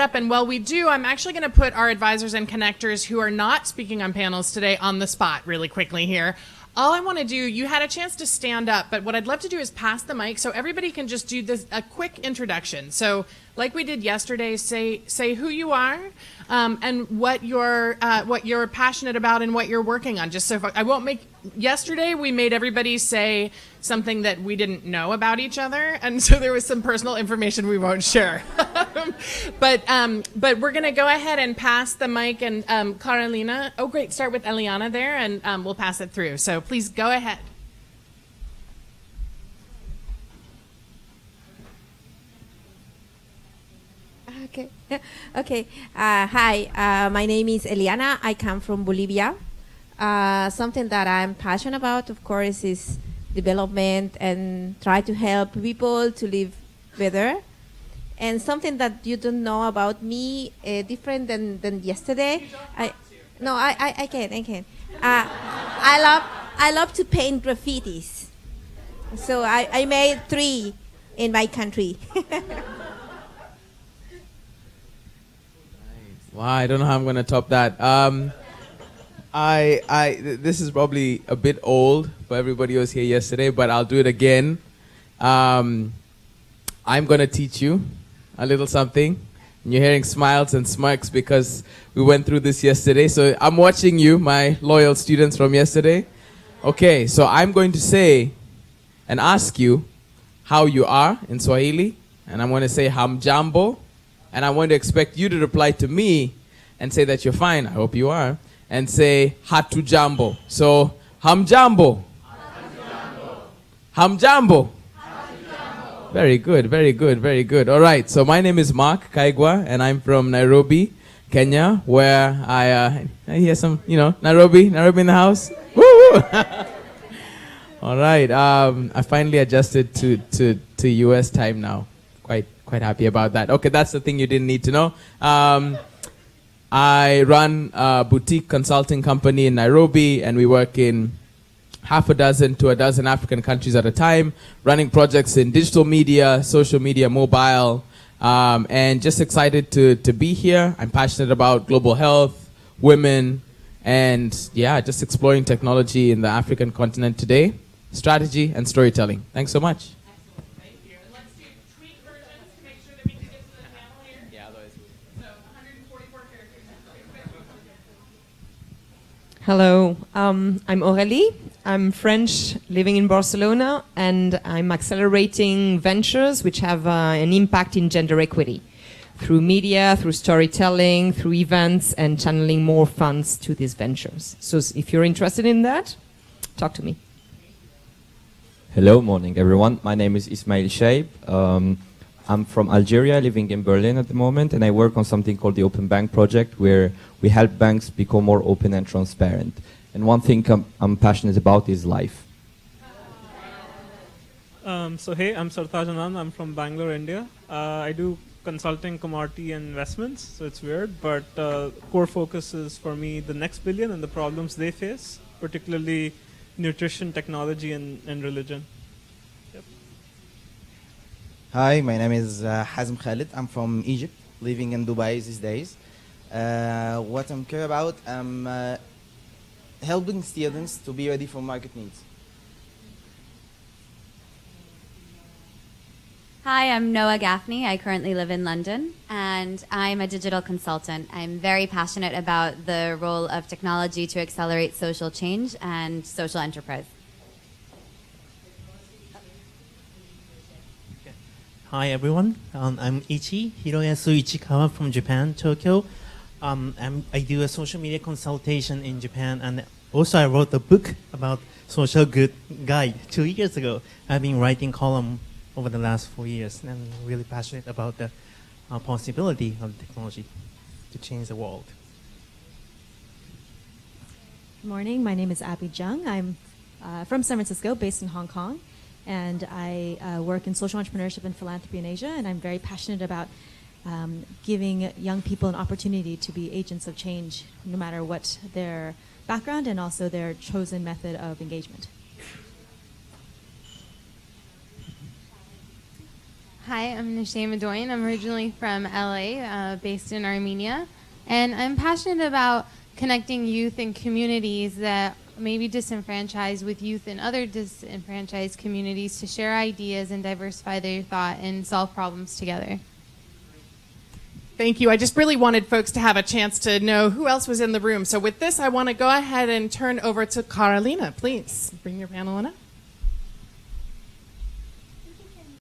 up. And while we do, I'm actually going to put our advisors and connectors who are not speaking on panels today on the spot really quickly here. All I want to do, you had a chance to stand up, but what I'd love to do is pass the mic so everybody can just do this a quick introduction. So, like we did yesterday, say say who you are um, and what you're uh, what you're passionate about and what you're working on. Just so I won't make. Yesterday, we made everybody say something that we didn't know about each other, and so there was some personal information we won't share. but um, but we're gonna go ahead and pass the mic and um, Carolina. Oh, great! Start with Eliana there, and um, we'll pass it through. So please go ahead. Okay. Okay. Uh, hi. Uh, my name is Eliana. I come from Bolivia. Uh, something that I'm passionate about, of course, is development and try to help people to live better. And something that you don't know about me, uh, different than, than yesterday. I, no, I, I, I can, I can. Uh, I love, I love to paint graffitis. So I, I made three in my country. Wow, I don't know how I'm going to top that. Um, I, I, th- this is probably a bit old for everybody who was here yesterday, but I'll do it again. Um, I'm going to teach you a little something. And you're hearing smiles and smirks because we went through this yesterday. So I'm watching you, my loyal students from yesterday. Okay, so I'm going to say and ask you how you are in Swahili, and I'm going to say hamjambo, and I want to expect you to reply to me and say that you're fine. I hope you are. And say hatujambo. So hamjambo. Hamjambo. Very good, very good, very good. All right. So my name is Mark Kaigwa, and I'm from Nairobi, Kenya, where I uh, I hear some, you know, Nairobi, Nairobi in the house. Woo! All right. Um, I finally adjusted to, to, to US time now. Quite quite happy about that. Okay, that's the thing you didn't need to know. Um, I run a boutique consulting company in Nairobi, and we work in half a dozen to a dozen African countries at a time, running projects in digital media, social media, mobile, um, and just excited to, to be here. I'm passionate about global health, women, and yeah, just exploring technology in the African continent today, strategy, and storytelling. Thanks so much. Hello, um, I'm Aurélie. I'm French, living in Barcelona, and I'm accelerating ventures which have uh, an impact in gender equity through media, through storytelling, through events, and channeling more funds to these ventures. So if you're interested in that, talk to me. Hello, morning everyone. My name is Ismail Shaib. Um, I'm from Algeria, living in Berlin at the moment, and I work on something called the Open Bank Project, where we help banks become more open and transparent. And one thing I'm, I'm passionate about is life. Um, so hey, I'm Sartaj Anand. I'm from Bangalore, India. Uh, I do consulting, commodity, and investments. So it's weird, but uh, core focus is for me the next billion and the problems they face, particularly nutrition, technology, and, and religion. Hi, my name is uh, Hazm Khalid. I'm from Egypt, living in Dubai these days. Uh, what I'm care about, I'm uh, helping students to be ready for market needs. Hi, I'm Noah Gaffney. I currently live in London, and I'm a digital consultant. I'm very passionate about the role of technology to accelerate social change and social enterprise. Hi everyone, um, I'm Ichi Hiroyasu Ichikawa from Japan, Tokyo. Um, I do a social media consultation in Japan, and also I wrote a book about social good guide two years ago. I've been writing column over the last four years, and I'm really passionate about the uh, possibility of technology to change the world. Good morning. My name is Abby Jung. I'm uh, from San Francisco, based in Hong Kong, and I uh, work in social entrepreneurship and philanthropy in Asia. And I'm very passionate about um, giving young people an opportunity to be agents of change, no matter what their background and also their chosen method of engagement. Hi, I'm Nishay Madoyan. I'm originally from LA, uh, based in Armenia. And I'm passionate about connecting youth and communities that may be disenfranchised with youth in other disenfranchised communities to share ideas and diversify their thought and solve problems together. Thank you. I just really wanted folks to have a chance to know who else was in the room. So with this, I want to go ahead and turn over to Carolina. Please bring your panel on up.